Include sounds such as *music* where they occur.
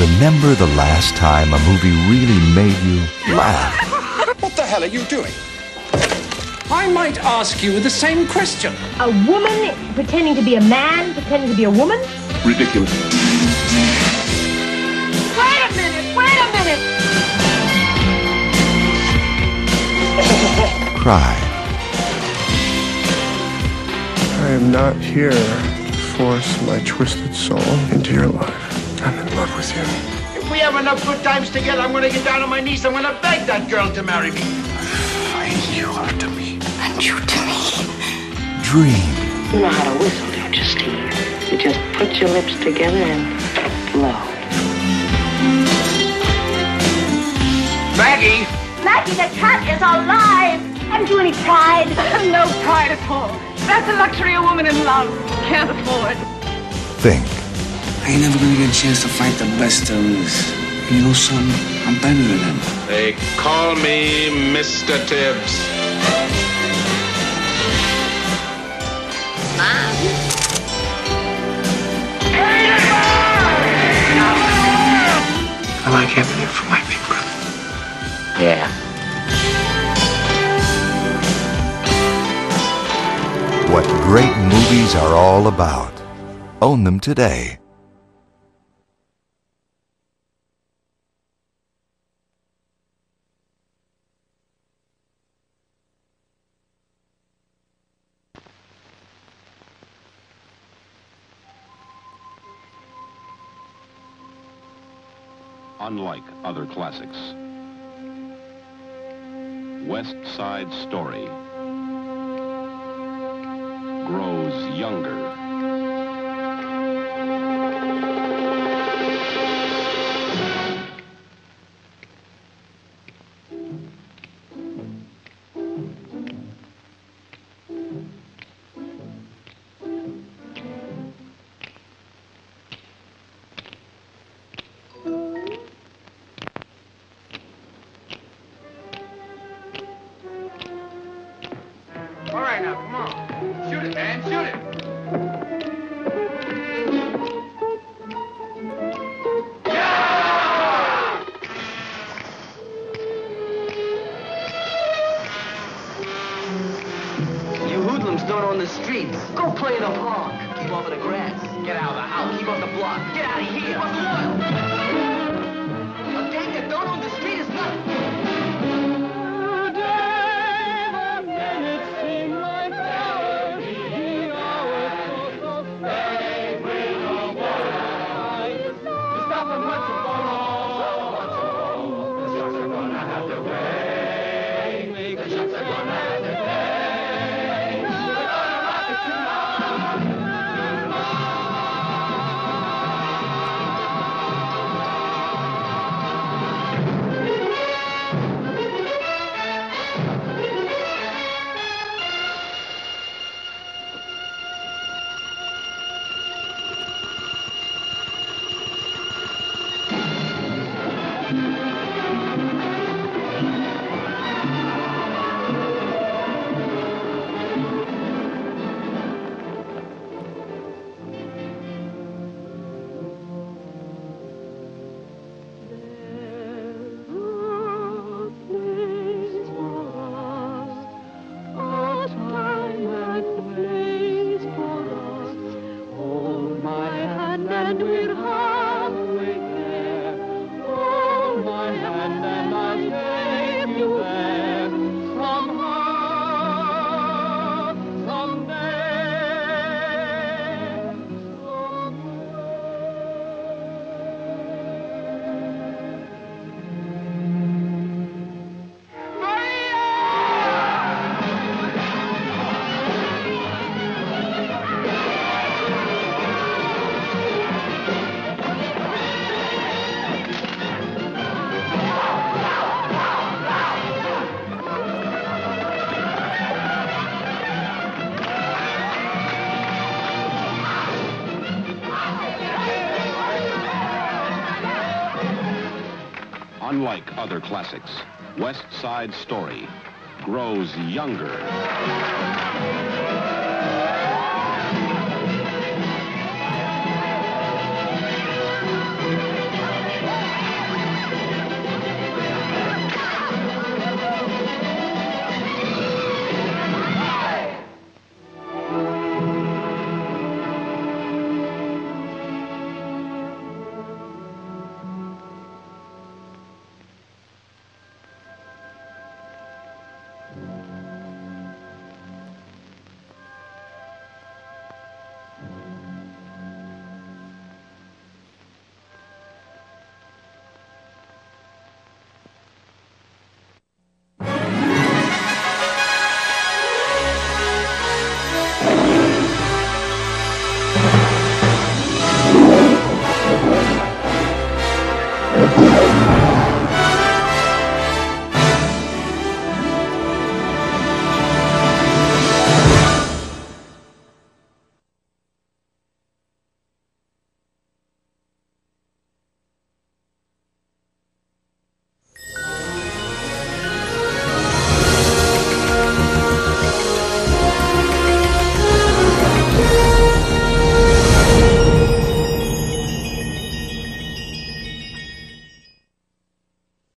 Remember the last time a movie really made you laugh? What the hell are you doing? I might ask you the same question. A woman pretending to be a man, pretending to be a woman? Ridiculous. Wait a minute, wait a minute! *laughs* Cry. I am not here to force my twisted soul into your life. I'm in love with you. If we have enough good times together, I'm gonna get down on my knees. I'm gonna beg that girl to marry me. Find you are to me. And you to me. Dream. You know how to whistle, don't you, Steve? You just put your lips together and blow. Maggie! Maggie the cat is alive! Haven't you any pride? *laughs* no pride at all. That's a luxury a woman in love can't afford. Think. I ain't never gonna get a chance to fight the best there is. And you know something? I'm better than them. They call me Mr. Tibbs. Mom. I like having you for my big brother. Yeah. What great movies are all about. Own them today. Unlike other classics. West Side Story grows younger. Now, come on. Shoot it, man, shoot it. You hoodlums don't own the streets. Go play in the park. Keep off of the grass. Get out of the house. Keep off the block. Get out of here. Keep off the oil. A gang that don't own the street is Unlike other classics, West Side Story grows younger.